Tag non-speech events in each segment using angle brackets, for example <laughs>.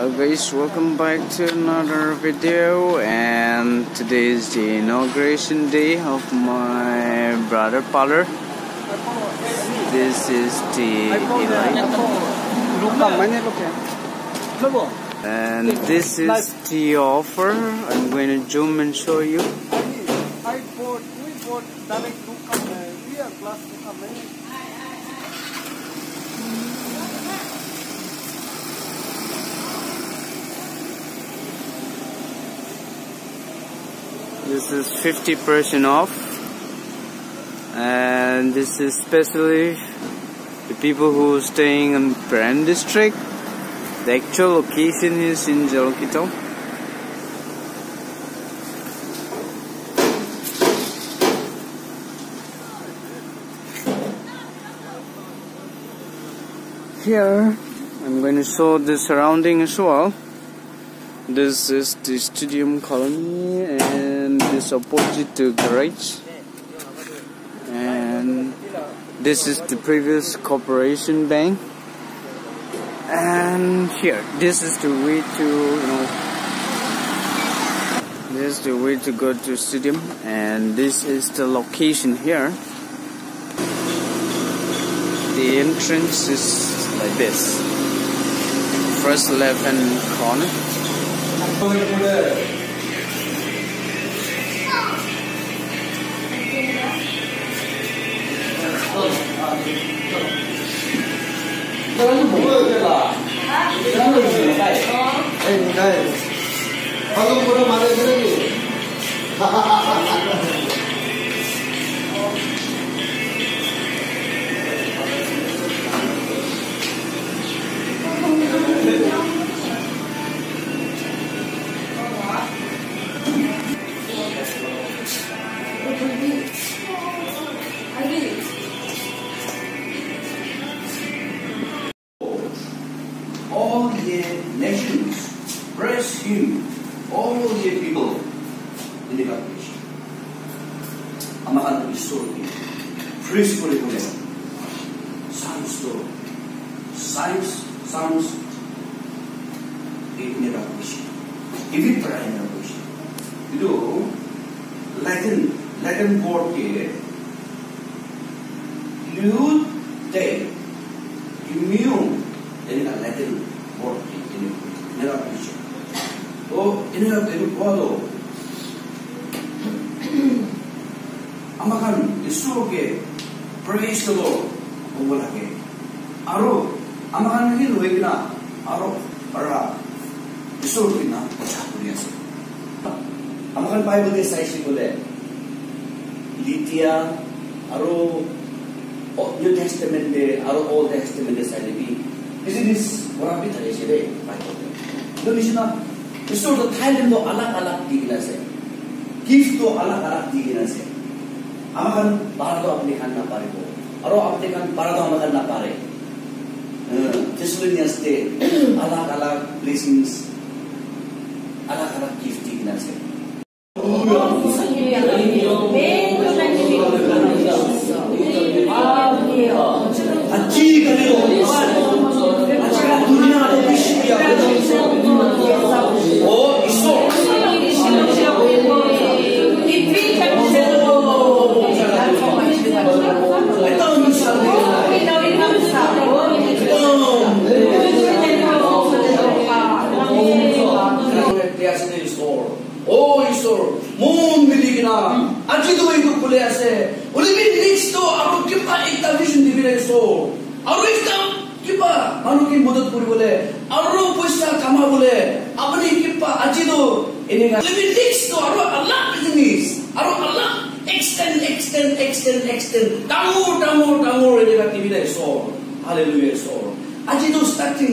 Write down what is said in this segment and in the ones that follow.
Hello guys, welcome back to another video and today is the inauguration day of my brother parlor. This is the Eli. And this is the offer. I'm going to zoom and show you. I bought, we bought direct to come, we are class to come. This is 50% off. And this is especially the people who are staying in Peren District. The actual location is in Jalukie town. Here, I'm going to show the surrounding as well. This is the stadium colony this opposite to garage. And this is the previous corporation bank. And here, this is the way to, you know, this is the way to go to stadium and this is the location here. The entrance is like this. First left hand corner. 那咱就不会对了，咱们？哎，你，他都不，哈哈哈哈哈。All the nations praise him, all the people in the congregation. Amakan story, praise for the 보아도 아마간 예수에게 praise the Lord 오버하게 아로 아마간 힐 왜기나 아로 알아 예수로기나 자꾸리에서 아마간 바이블에 사이시고래 리티아 아로 New Testament de, aro Old Testament de sa libi. Kasi this, warang pita niya siya de, Bible. Doon niya siya na, Gusto ng Thailand mo anak-anak di ginase. Gift to anak-anak di ginase. Amakan para to apne khan na pare ko. Aro apne khan para to amakan na pare. Thessalonians te anak-anak blessings anak-anak gift di ginase. अच्छी करेगा আছে ঈশ্বর। ও ঈশ্বর, মন মিলিবি না। আজি তো এইটো খুলে আছে। উলিবি নিশ্চিত, আৰু কিবা এটা ভিশন দিবি ৰে ঈশ্বৰ। আৰু এটা কিবা মানুহকে মদত কৰিবলৈ, আৰু পইচা কামাবলৈ, আপুনি কিবা আজিতো এনেকা উলিবি নিশ্চিত, আৰু আল্লাহ বিজনেস আৰু আল্লাহ এক্সটেন্ড এক্সটেন্ড এক্সটেন্ড এক্সটেন্ড ডাঙৰ ডাঙৰ ডাঙৰ এনেকা দিবি ৰে, ঈশ্বৰ। হালেলুয়া আজি তো starting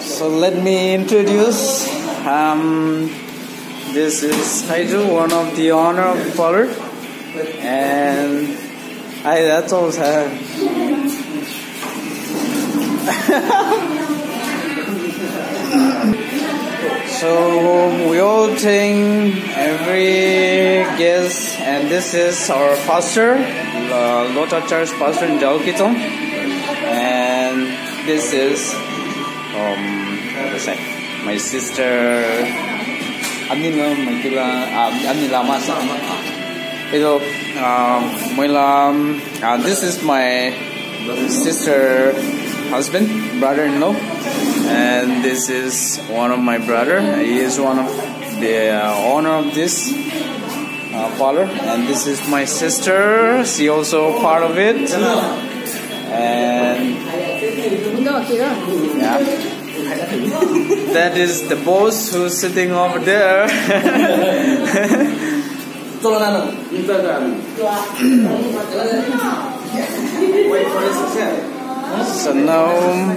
So let me introduce. Um, this is Haidu, one of the owner of parlor, and I that's all. Sir. <laughs> So we all thank every guest, and this is our pastor, Lota Church pastor in Jalukie town, and this is um, my sister. Amnila Magila Amnila Masa. Ito, um, Moila, uh, this is my sister husband, brother-in-law, and this is one of my brother. He is one of the uh, owner of this uh, parlor, and this is my sister. She also part of it, and yeah. <laughs> That is the boss who's sitting over there. <laughs> so now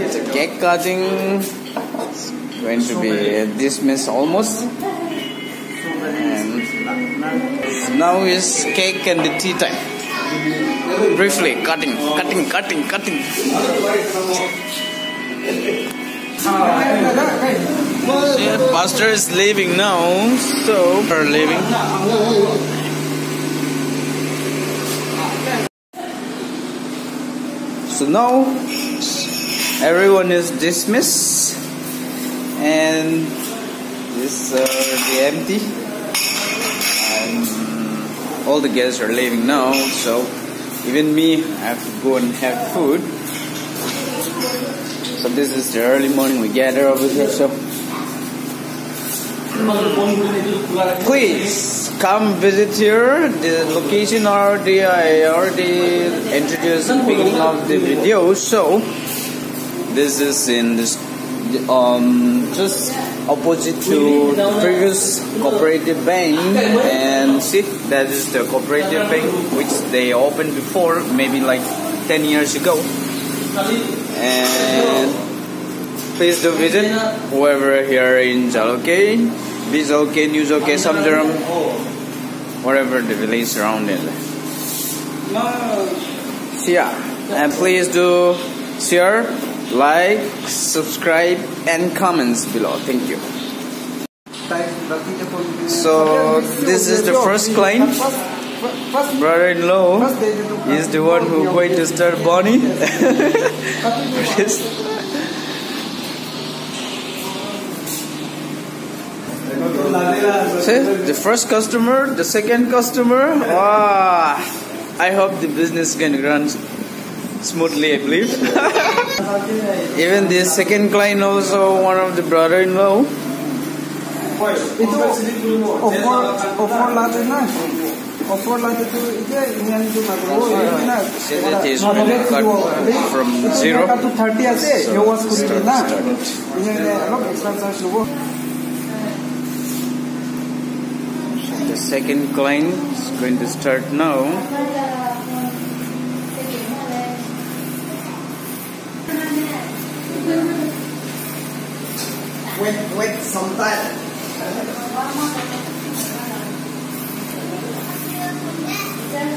it's a cake cutting. It's going to be dismissed almost. And now is cake and the tea time. Briefly, cutting, cutting, cutting, cutting. Yeah, pastor is leaving now, so we're leaving. So now everyone is dismissed, and this uh, the empty, and all the guests are leaving now. So even me, I have to go and have food. So this is the early morning we gather over here. So please come visit here. The location already I already introduced at the beginning of the video. So this is in this um just opposite to the previous cooperative bank and see that is the cooperative bank which they opened before maybe like 10 years ago and please do visit whoever here in Jalukie, Bizoke, Newzoke, Samjaram, wherever the village it. So yeah, and please do share, like, subscribe, and comments below. Thank you. So this is the first client. Brother-in-law is the one who going to start Bonnie. <laughs> See, the first customer, the second customer. Wow. I hope the business can run smoothly, I believe. <laughs> Even the second client also one of the brother-in-law. itu offer offer latte na offer latte tu ije inyan tu na ko na See that is really cut from zero. to 30 ase yo was kuri Start, na start. inyan ne alok extra The second client is going to start now. wait wait some time So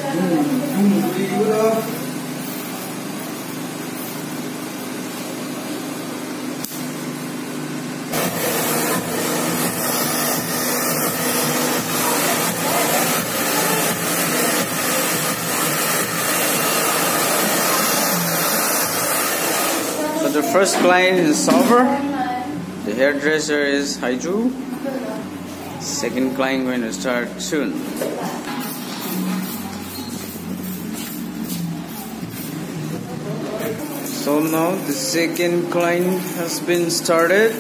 the first client is over. The hairdresser is Haiju. Second client going to start soon. so now the second client has been started.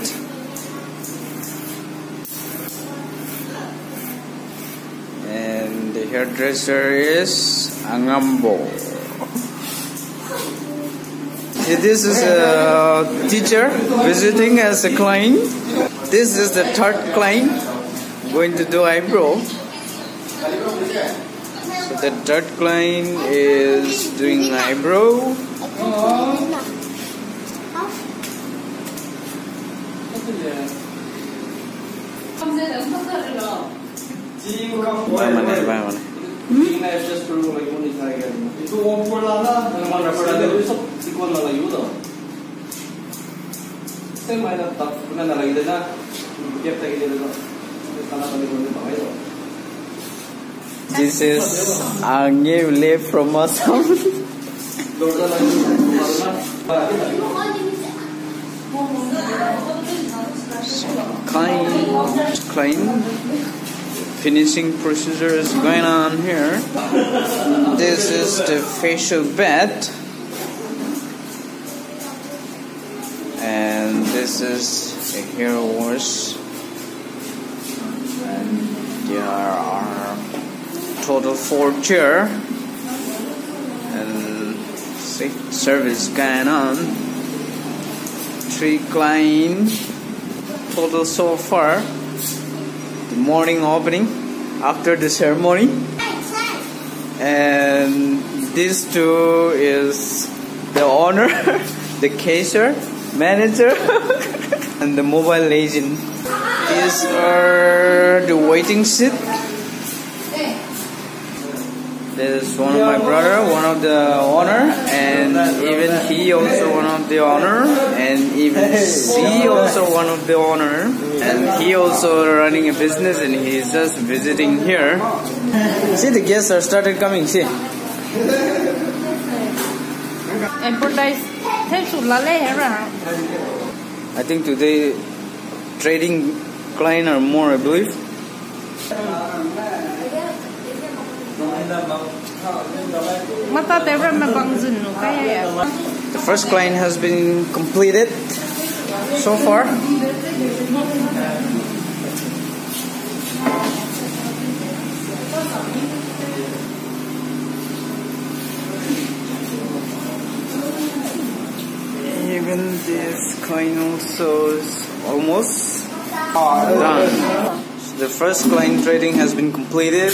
And the hairdresser is Angambo. This is a teacher visiting as a client. This is the third client going to do eyebrow. So the third client is doing eyebrow. To. Kasi may na tap na nalagay na. Kaya tayo dito. Tama kami dito pa kayo. This is a new leaf from Assam. Lord na Finishing procedure is going on here. This is the facial bed. And this is a hair wash. And there are total four chair. And service going on. Three client total so far. Morning opening after the ceremony. And these two is the owner, <laughs> the caser, manager, <laughs> and the mobile agent. These are the waiting seat. This is one of my brother, one of the owner, and even he also one of the owner, and even she also one of the owner, and he also running a business, and he's just visiting here. See, the guests are started coming. See, Advertise thêm sụt lá lẻ ra I think today trading client are more, I believe. The first client has been completed so far. Even this client also is almost done. The first client trading has been completed.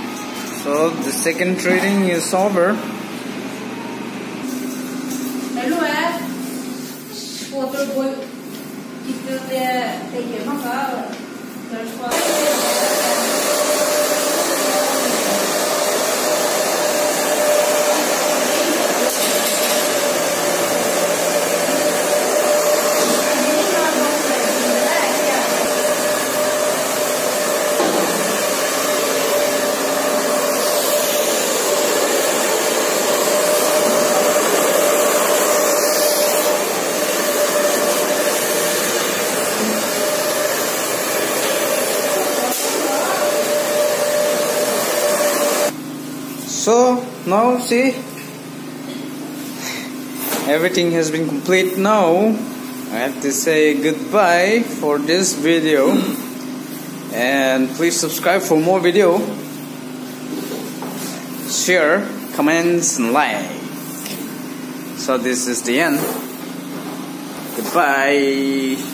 So the second trading is over. Hello, eh? So now see everything has been complete now. I have to say goodbye for this video and please subscribe for more video. Share, comments and like. So this is the end. Goodbye.